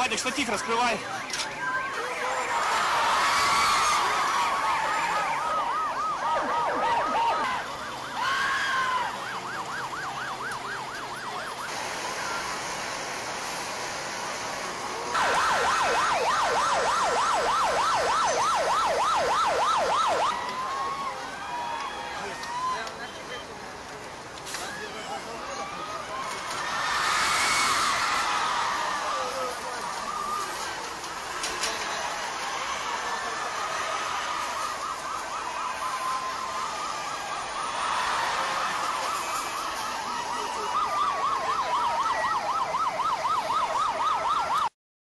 Вадик, штатив раскрывай.